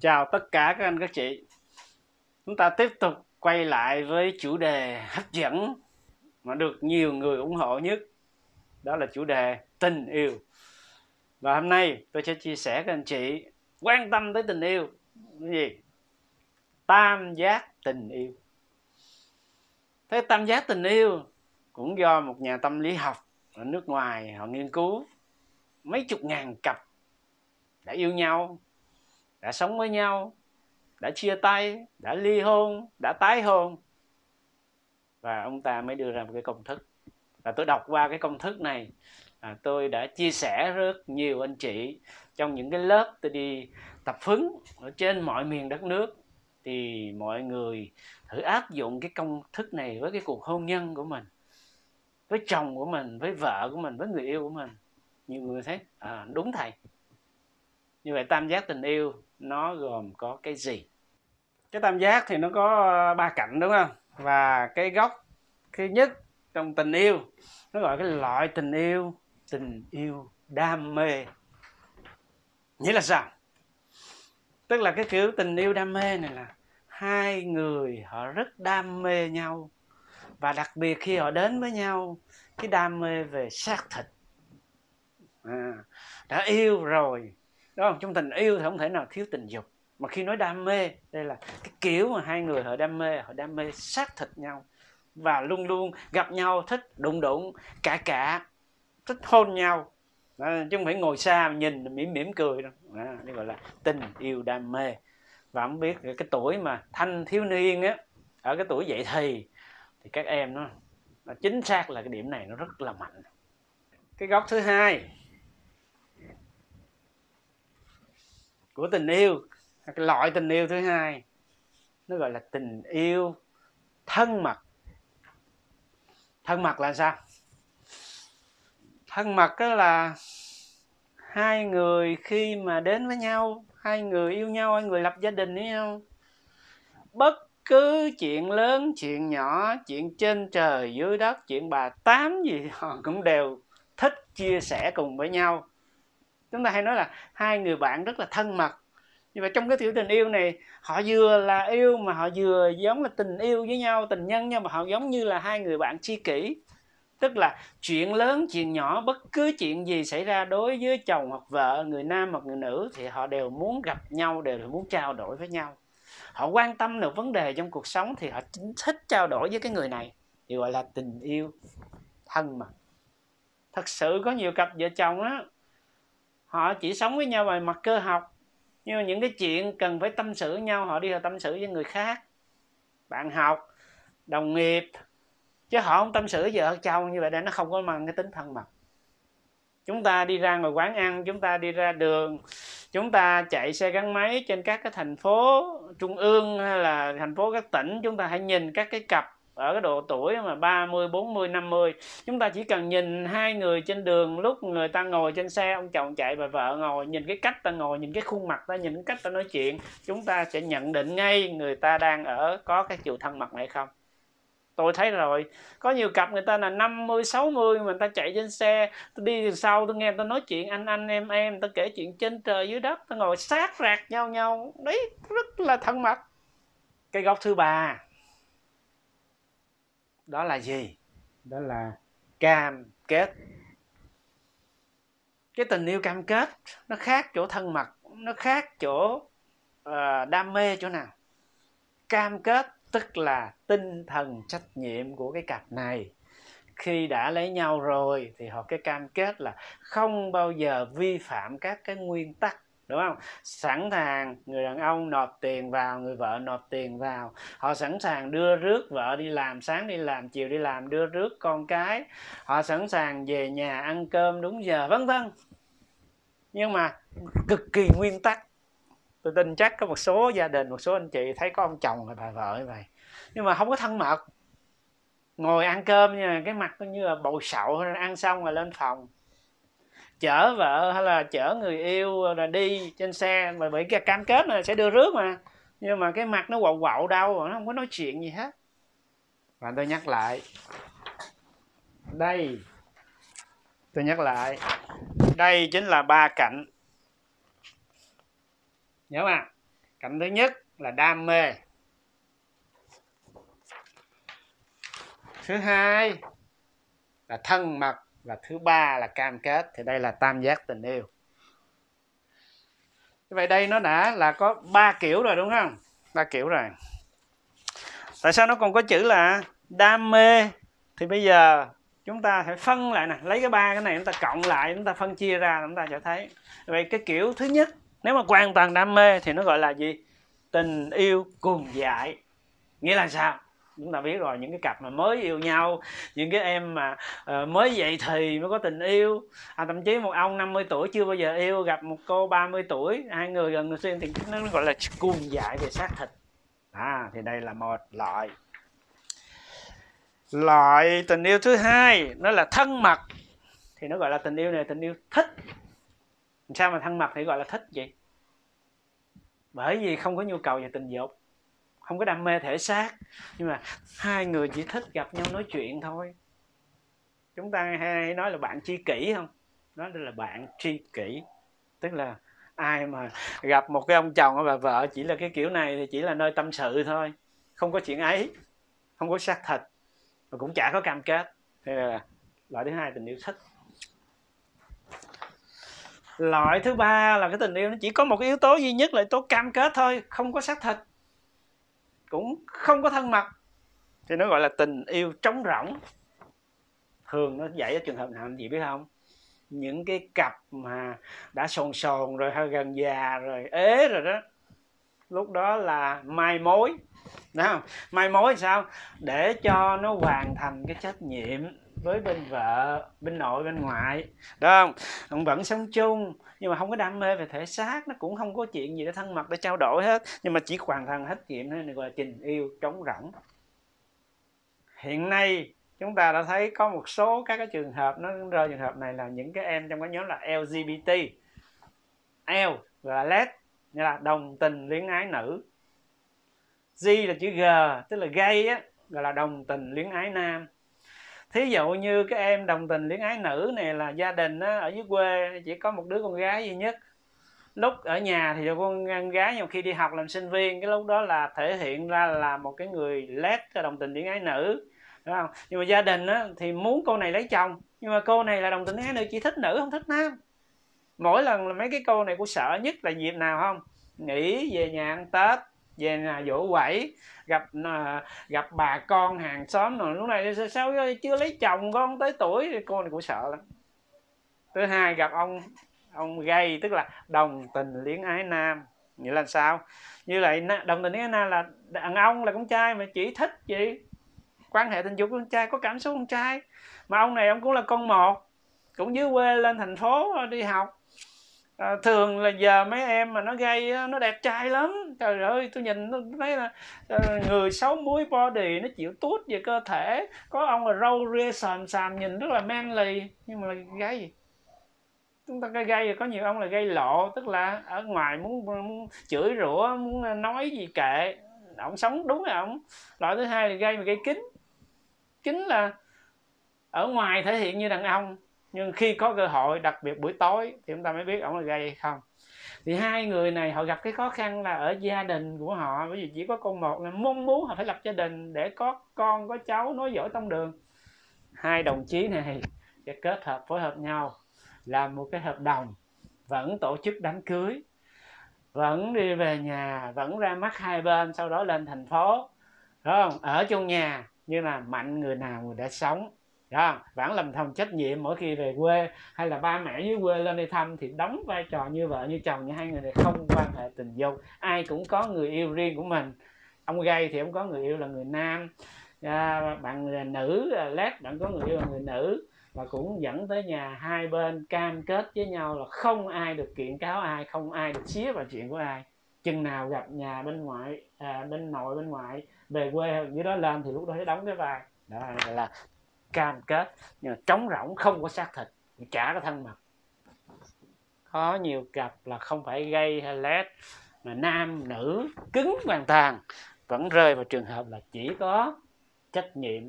chào tất cả các anh, các chị. Chúng ta tiếp tục quay lại với chủ đề hấp dẫn mà được nhiều người ủng hộ nhất. Đó là chủ đề tình yêu. Và hôm nay tôi sẽ chia sẻ các anh chị, quan tâm tới tình yêu. Cái gì? Tam giác tình yêu. Thế tam giác tình yêu cũng do một nhà tâm lý học ở nước ngoài họ nghiên cứu mấy chục ngàn cặp đã yêu nhau đã sống với nhau đã chia tay đã ly hôn đã tái hôn. Và ông ta mới đưa ra một cái công thức. Và tôi đọc qua cái công thức này à, tôi đã chia sẻ rất nhiều anh chị trong những cái lớp tôi đi tập huấn ở trên mọi miền đất nước. Thì mọi người thử áp dụng cái công thức này với cái cuộc hôn nhân của mình với chồng của mình với vợ của mình với người yêu của mình. Nhiều người thấy à, đúng thầy như vậy tam giác tình yêu nó gồm có cái gì? Cái tam giác thì nó có ờ, ba cạnh đúng không? Và cái góc thứ nhất trong tình yêu nó gọi cái loại tình yêu tình yêu đam mê. Nghĩa là sao? Tức là cái kiểu tình yêu đam mê này là hai người họ rất đam mê nhau. Và đặc biệt khi họ đến với nhau cái đam mê về xác thịt. À, đã yêu rồi đúng không? Trong tình yêu thì không thể nào thiếu tình dục. Mà khi nói đam mê đây là cái kiểu mà hai người họ đam mê họ đam mê xác thịt nhau. Và luôn luôn gặp nhau thích đụng đụng cả cả thích hôn nhau. À, chứ không phải ngồi xa nhìn mỉm mỉm cười đâu. À, đây gọi là tình yêu đam mê. Và không biết cái tuổi mà thanh thiếu niên á ở cái tuổi dậy thì thì các em nó, nó chính xác là cái điểm này nó rất là mạnh. Cái góc thứ hai của tình yêu cái loại tình yêu thứ hai. Nó gọi là tình yêu thân mật. Thân mật là sao? Thân mật đó là hai người khi mà đến với nhau, hai người yêu nhau, hai người lập gia đình với nhau. Bất cứ chuyện lớn, chuyện nhỏ, chuyện trên trời, dưới đất, chuyện bà tám gì, họ cũng đều thích chia sẻ cùng với nhau chúng ta hay nói là hai người bạn rất là thân mật. Nhưng mà trong cái tiểu tình yêu này, họ vừa là yêu mà họ vừa giống là tình yêu với nhau, tình nhân nhưng mà họ giống như là hai người bạn tri kỷ. Tức là chuyện lớn, chuyện nhỏ, bất cứ chuyện gì xảy ra đối với chồng hoặc vợ, người nam hoặc người nữ, thì họ đều muốn gặp nhau, đều muốn trao đổi với nhau. Họ quan tâm được vấn đề trong cuộc sống thì họ chính thích trao đổi với cái người này. Thì gọi là tình yêu thân mật. Thật sự có nhiều cặp vợ chồng á họ chỉ sống với nhau về mặt cơ học. Nhưng mà những cái chuyện cần phải tâm sự với nhau, họ đi họ tâm sự với người khác. Bạn học, đồng nghiệp, chứ họ không tâm sự với vợ chồng như vậy để nó không có mang cái tính thân mật. Chúng ta đi ra ngoài quán ăn, chúng ta đi ra đường, chúng ta chạy xe gắn máy trên các cái thành phố trung ương hay là thành phố các tỉnh, chúng ta hãy nhìn các cái cặp ở cái độ tuổi mà 30, 40, 50 chúng ta chỉ cần nhìn hai người trên đường lúc người ta ngồi trên xe ông chồng chạy và vợ ngồi nhìn cái cách ta ngồi nhìn cái khuôn mặt ta nhìn cái cách ta nói chuyện chúng ta sẽ nhận định ngay người ta đang ở có cái chiều thân mật này không. Tôi thấy rồi. Có nhiều cặp người ta là 50, 60 mà người ta chạy trên xe tôi đi từ sau tôi nghe tôi nói chuyện anh anh em em tôi kể chuyện trên trời dưới đất tôi ngồi sát rạc nhau nhau. Đấy rất là thân mật. Cái góc thứ ba đó là gì? Đó là cam kết. Cái tình yêu cam kết nó khác chỗ thân mật nó khác chỗ uh, đam mê chỗ nào? Cam kết tức là tinh thần trách nhiệm của cái cặp này. Khi đã lấy nhau rồi thì họ cái cam kết là không bao giờ vi phạm các cái nguyên tắc đúng không? Sẵn sàng người đàn ông nộp tiền vào, người vợ nộp tiền vào. Họ sẵn sàng đưa rước vợ đi làm, sáng đi làm, chiều đi làm, đưa rước con cái. Họ sẵn sàng về nhà ăn cơm đúng giờ, vân vân. Nhưng mà cực kỳ nguyên tắc. Tôi tin chắc có một số gia đình, một số anh chị thấy có ông chồng và bà vợ như vậy. Nhưng mà không có thân mật. Ngồi ăn cơm nha, cái mặt như là bầu sậu, ăn xong rồi lên phòng chở vợ hay là chở người yêu ờ, là đi trên xe, mà bị cái cam kết là sẽ đưa rước mà. Nhưng mà cái mặt nó quậu quậu đâu nó không có nói chuyện gì hết. Và tôi nhắc lại. Đây. Tôi nhắc lại. Đây chính là ba cạnh nhớ mà cạnh thứ nhất là đam mê. Thứ hai là thân mật và thứ ba là cam kết, thì đây là tam giác tình yêu. Vậy đây nó đã là có ba kiểu rồi, đúng không? Ba kiểu rồi. Tại sao nó còn có chữ là đam mê? Thì bây giờ chúng ta phải phân lại nè. Lấy cái ba cái này chúng ta cộng lại, chúng ta phân chia ra, chúng ta sẽ thấy. Vậy cái kiểu thứ nhất, nếu mà hoàn toàn đam mê thì nó gọi là gì? Tình yêu cuồng dại. Nghĩa là sao? Chúng ta biết rồi những cái cặp mà mới yêu nhau những cái em mà uh, mới dậy thì mới có tình yêu. À, thậm chí một ông 50 tuổi chưa bao giờ yêu gặp một cô 30 tuổi hai người gần xuyên thì nó gọi là cuồng dại về xác thịt. À thì đây là một loại loại tình yêu thứ hai nó là thân mật. Thì nó gọi là tình yêu này tình yêu thích. Sao mà thân mật thì gọi là thích vậy? Bởi vì không có nhu cầu về tình dục không có đam mê thể xác. Nhưng mà hai người chỉ thích gặp nhau nói chuyện thôi. Chúng ta hay nói là bạn tri kỷ không? Đó là bạn tri kỷ. Tức là ai mà gặp một cái ông chồng và vợ chỉ là cái kiểu này thì chỉ là nơi tâm sự thôi. Không có chuyện ấy. Không có xác thịt và cũng chả có cam kết. Thế là loại thứ hai tình yêu thích. Loại thứ ba là cái tình yêu nó chỉ có một cái yếu tố duy nhất là yếu tố cam kết thôi. Không có xác thịt cũng không có thân mật. Thì nó gọi là tình yêu trống rỗng. Thường nó dạy ở trường hợp nào anh chị biết không? Những cái cặp mà đã sồn sồn rồi, hơi gần già rồi, ế rồi đó. Lúc đó là mai mối. Đúng không? mai mối sao? Để cho nó hoàn thành cái trách nhiệm với bên vợ, bên nội, bên ngoại. Đúng không? Vẫn sống chung nhưng mà không có đam mê về thể xác, nó cũng không có chuyện gì để thân mật để trao đổi hết. Nhưng mà chỉ hoàn thành hết nhiệm nên gọi là tình yêu trống rỗng. Hiện nay, chúng ta đã thấy có một số các cái trường hợp, nó rơi trường hợp này là những cái em trong cái nhóm là LGBT L là LED nghĩa là đồng tình luyến ái nữ. G là chữ G, tức là gay á, gọi là đồng tình luyến ái nam thí dụ như các em đồng tình luyến ái nữ này là gia đình á, ở dưới quê chỉ có một đứa con gái duy nhất. Lúc ở nhà thì con gái nhiều khi đi học làm sinh viên cái lúc đó là thể hiện ra là một cái người led đồng tình luyến ái nữ đúng không? Nhưng mà gia đình á, thì muốn cô này lấy chồng nhưng mà cô này là đồng tình luyến ái nữ chỉ thích nữ không thích nam. Mỗi lần là mấy cái cô này cô sợ nhất là dịp nào không? Nghỉ về nhà ăn tết về nhà dỗ quẩy, gặp gặp bà con hàng xóm rồi. Lúc này sao chưa lấy chồng con tới tuổi? Thì cô này cũng sợ lắm. Thứ hai gặp ông ông gay, tức là đồng tình luyến ái nam. Nghĩa là sao? Như vậy đồng tình luyến ái nam là đàn ông là con trai mà chỉ thích gì? Quan hệ tình dục con trai, có cảm xúc con trai. Mà ông này ông cũng là con một, cũng dưới quê lên thành phố đi học à, thường là giờ mấy em mà nó gây nó đẹp trai lắm. Trời ơi tôi nhìn tôi thấy là người xấu muối body nó chịu tốt về cơ thể. Có ông là râu ria sàm sàm nhìn rất là manly. Nhưng mà là gay gì? Chúng ta gây gây có nhiều ông là gây lộ. Tức là ở ngoài muốn, muốn chửi rủa muốn nói gì kệ. Ông sống đúng rồi ông. Loại thứ hai là gây mà gây kín. Kín là ở ngoài thể hiện như đàn ông nhưng khi có cơ hội, đặc biệt buổi tối, thì chúng ta mới biết ông là gay hay không. Thì hai người này, họ gặp cái khó khăn là ở gia đình của họ. Bởi vì chỉ có con một là mong muốn họ phải lập gia đình để có con, có cháu nói dõi tông đường. Hai đồng chí này sẽ kết hợp, phối hợp nhau, làm một cái hợp đồng, vẫn tổ chức đám cưới, vẫn đi về nhà, vẫn ra mắt hai bên, sau đó lên thành phố. Đúng không? Ở trong nhà như là mạnh người nào người đã sống đó vãn làm thầm trách nhiệm mỗi khi về quê hay là ba mẹ dưới quê lên đi thăm thì đóng vai trò như vợ như chồng như hai người này không quan hệ tình dục. Ai cũng có người yêu riêng của mình. Ông gay thì ông có người yêu là người nam. À, bạn là nữ là lát bạn có người yêu là người nữ. Và cũng dẫn tới nhà hai bên cam kết với nhau là không ai được kiện cáo ai không ai được xía vào chuyện của ai. Chừng nào gặp nhà bên ngoại à, bên nội bên ngoại về quê dưới đó lên thì lúc đó sẽ đóng cái vai. Đó là cam kết, nhưng mà trống rỗng, không có xác thịt chả có thân mật có nhiều cặp là không phải gay hay lét, mà nam, nữ, cứng hoàn toàn, vẫn rơi vào trường hợp là chỉ có trách nhiệm,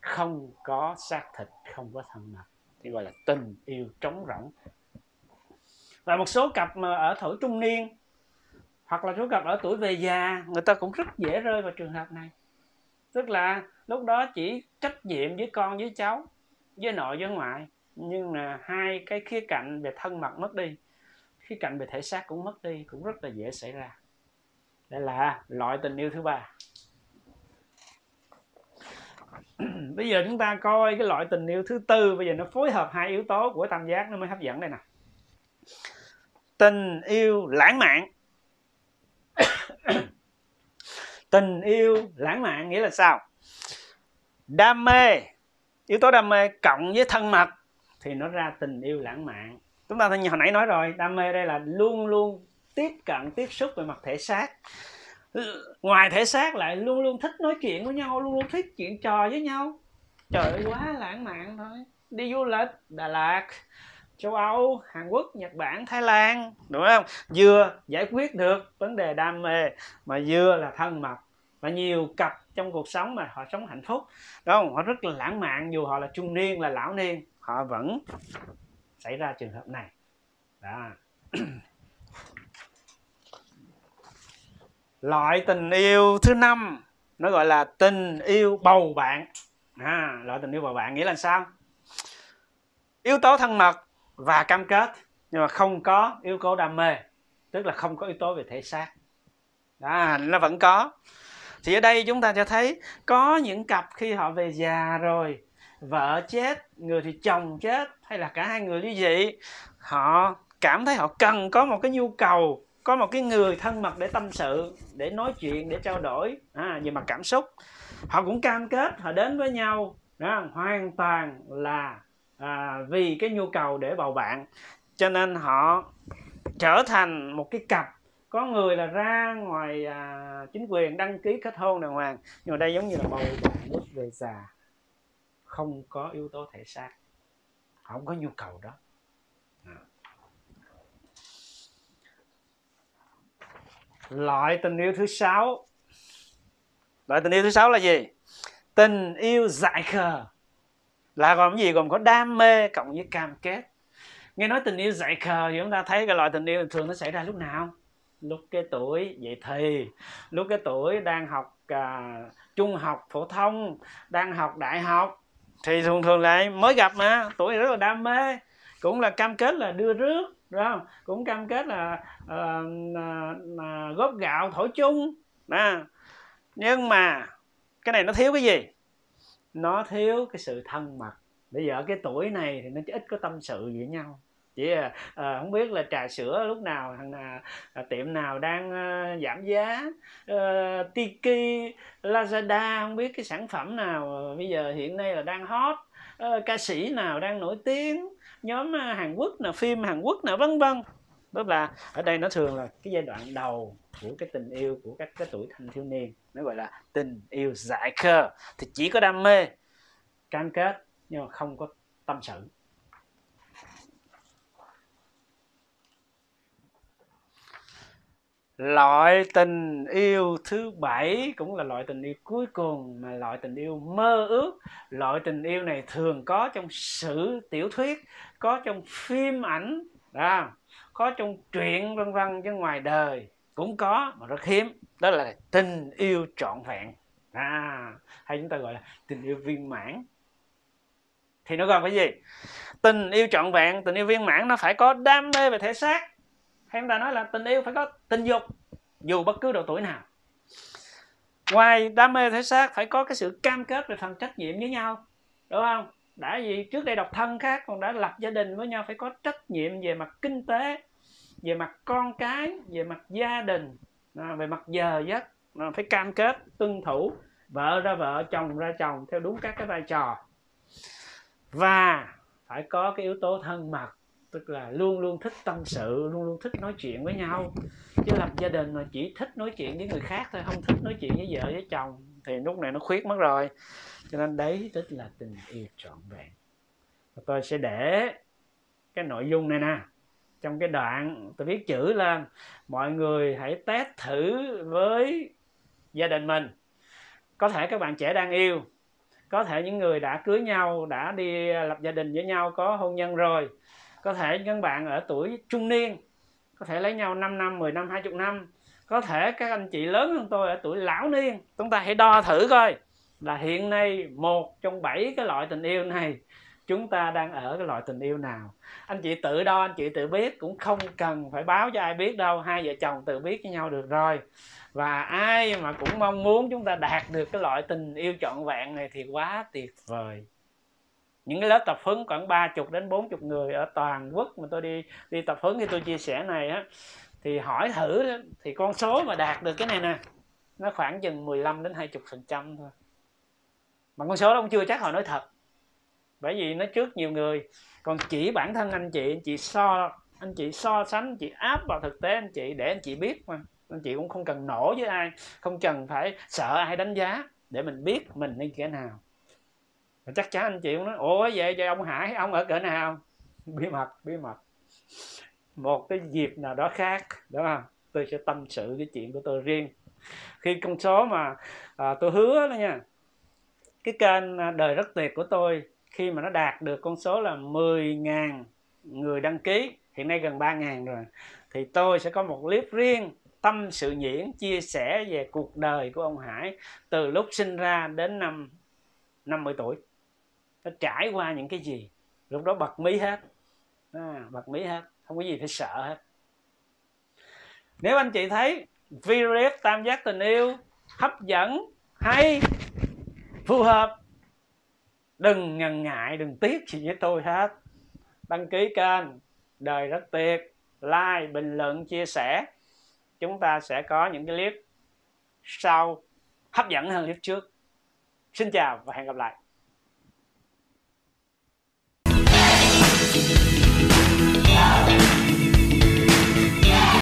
không có xác thịt, không có thân mật thì gọi là tình yêu trống rỗng. Và một số cặp mà ở tuổi trung niên, hoặc là số cặp ở tuổi về già, người ta cũng rất dễ rơi vào trường hợp này tức là lúc đó chỉ trách nhiệm với con với cháu, với nội với ngoại. Nhưng là hai cái khía cạnh về thân mật mất đi, khía cạnh về thể xác cũng mất đi, cũng rất là dễ xảy ra. Đây là loại tình yêu thứ ba. Bây giờ chúng ta coi cái loại tình yêu thứ tư. Bây giờ nó phối hợp hai yếu tố của tam giác nó mới hấp dẫn đây nè. Tình yêu lãng mạn. tình yêu lãng mạn nghĩa là sao? Đam mê, yếu tố đam mê cộng với thân mật thì nó ra tình yêu lãng mạn. Chúng ta hồi nãy nói rồi, đam mê đây là luôn luôn tiếp cận, tiếp xúc về mặt thể xác. Ngoài thể xác lại luôn luôn thích nói chuyện với nhau, luôn luôn thích chuyện trò với nhau. Trời ơi, quá lãng mạn thôi. Đi du lịch, đà lạt châu âu hàn quốc nhật bản thái lan đúng không? Vừa giải quyết được vấn đề đam mê mà vừa là thân mật và nhiều cặp trong cuộc sống mà họ sống hạnh phúc. Đúng không? Họ rất là lãng mạn dù họ là trung niên là lão niên họ vẫn xảy ra trường hợp này. Đó. Loại tình yêu thứ năm nó gọi là tình yêu bầu bạn. À, loại tình yêu bầu bạn nghĩa là sao? Yếu tố thân mật và cam kết nhưng mà không có yếu tố đam mê tức là không có yếu tố về thể xác. Đó, nó vẫn có. Thì ở đây chúng ta cho thấy có những cặp khi họ về già rồi vợ chết người thì chồng chết hay là cả hai người ly dị. Họ cảm thấy họ cần có một cái nhu cầu có một cái người thân mật để tâm sự để nói chuyện để trao đổi. À, về mặt cảm xúc. Họ cũng cam kết họ đến với nhau. Đó, hoàn toàn là à, vì cái nhu cầu để bầu bạn. Cho nên họ trở thành một cái cặp. Có người là ra ngoài à, chính quyền đăng ký kết hôn đàng hoàng nhưng mà đây giống như là bầu bạn lúc về già. Không có yếu tố thể xác. Không có nhu cầu đó. À. Loại tình yêu thứ sáu. Loại tình yêu thứ sáu là gì? Tình yêu dại khờ là gồm gì? Gồm có đam mê cộng với cam kết. Nghe nói tình yêu dạy khờ thì chúng ta thấy cái loại tình yêu thường nó xảy ra lúc nào? Lúc cái tuổi dậy thì lúc cái tuổi đang học à, trung học phổ thông đang học đại học. Thì thường thường lại mới gặp mà tuổi rất là đam mê. Cũng là cam kết là đưa rước đúng không? Cũng cam kết là uh, uh, góp gạo thổi chung. À. nhưng mà cái này nó thiếu cái gì? Nó thiếu cái sự thân mật. Bây giờ cái tuổi này thì nó ít có tâm sự với nhau. Chỉ à, à, không biết là trà sữa lúc nào thằng à, à, tiệm nào đang à, giảm giá. À, tiki lazada không biết cái sản phẩm nào bây giờ hiện nay là đang hot. À, ca sĩ nào đang nổi tiếng. Nhóm à, hàn quốc nào phim hàn quốc nào vân vân tức là ở đây nó thường là cái giai đoạn đầu của cái tình yêu của các cái tuổi thanh thiếu niên nó gọi là tình yêu dại khờ. Thì chỉ có đam mê cam kết nhưng mà không có tâm sự. Loại tình yêu thứ bảy cũng là loại tình yêu cuối cùng mà loại tình yêu mơ ước. Loại tình yêu này thường có trong sử tiểu thuyết có trong phim ảnh. Đó, có trong truyện vân vân chứ ngoài đời cũng có mà rất hiếm. Đó là tình yêu trọn vẹn. À hay chúng ta gọi là tình yêu viên mãn. Thì nó gồm cái gì? Tình yêu trọn vẹn, tình yêu viên mãn nó phải có đam mê về thể xác. Hay chúng ta nói là tình yêu phải có tình dục, dù bất cứ độ tuổi nào. Ngoài đam mê thể xác, phải có cái sự cam kết về phần trách nhiệm với nhau, đúng không? Đã gì trước đây độc thân khác còn đã lập gia đình với nhau, phải có trách nhiệm về mặt kinh tế về mặt con cái về mặt gia đình à, về mặt giờ giấc à, phải cam kết tuân thủ vợ ra vợ chồng ra chồng theo đúng các cái vai trò. Và phải có cái yếu tố thân mật tức là luôn luôn thích tâm sự luôn luôn thích nói chuyện với nhau. Chứ lập gia đình mà chỉ thích nói chuyện với người khác thôi không thích nói chuyện với vợ với chồng thì lúc này nó khuyết mất rồi. Cho nên đấy tức là tình yêu trọn vẹn. Và tôi sẽ để cái nội dung này nè trong cái đoạn tôi viết chữ lên, mọi người hãy test thử với gia đình mình. Có thể các bạn trẻ đang yêu, có thể những người đã cưới nhau, đã đi lập gia đình với nhau, có hôn nhân rồi. Có thể những bạn ở tuổi trung niên, có thể lấy nhau 5 năm 10 năm 20 năm. Có thể các anh chị lớn hơn tôi ở tuổi lão niên, chúng ta hãy đo thử coi là hiện nay một trong bảy cái loại tình yêu này chúng ta đang ở cái loại tình yêu nào. Anh chị tự đo, anh chị tự biết, cũng không cần phải báo cho ai biết đâu. Hai vợ chồng tự biết với nhau được rồi. Và ai mà cũng mong muốn chúng ta đạt được cái loại tình yêu trọn vẹn này thì quá tuyệt vời. Những cái lớp tập huấn khoảng 30 đến 40 người ở toàn quốc mà tôi đi đi tập huấn thì tôi chia sẻ này á, thì hỏi thử thì con số mà đạt được cái này nè, nó khoảng chừng 15 đến 20 phần trăm thôi. Mà con số đó cũng chưa chắc họ nói thật bởi vì nó trước nhiều người. Còn chỉ bản thân anh chị anh chị so anh chị so sánh anh chị áp vào thực tế anh chị để anh chị biết mà. Anh chị cũng không cần nổ với ai không cần phải sợ ai đánh giá để mình biết mình nên cỡ nào. Và chắc chắn anh chị cũng nói ủa vậy vậy ông hải ông ở cỡ nào? Bí mật bí mật. Một cái dịp nào đó khác đúng không tôi sẽ tâm sự cái chuyện của tôi riêng. Khi con số mà à, tôi hứa đó nha cái kênh à, đời rất tuyệt của tôi khi mà nó đạt được con số là 10.000 người đăng ký hiện nay gần 3.000 rồi thì tôi sẽ có một clip riêng tâm sự diễn chia sẻ về cuộc đời của ông Hải từ lúc sinh ra đến năm 50 tuổi. Nó trải qua những cái gì? Lúc đó bật mí hết. À, bật mí hết. Không có gì phải sợ hết. Nếu anh chị thấy video tam giác tình yêu hấp dẫn hay phù hợp đừng ngần ngại, đừng tiếc gì với tôi hết. Đăng ký kênh, đời rất tuyệt like, bình luận, chia sẻ. Chúng ta sẽ có những cái clip sau, hấp dẫn hơn clip trước. Xin chào và hẹn gặp lại.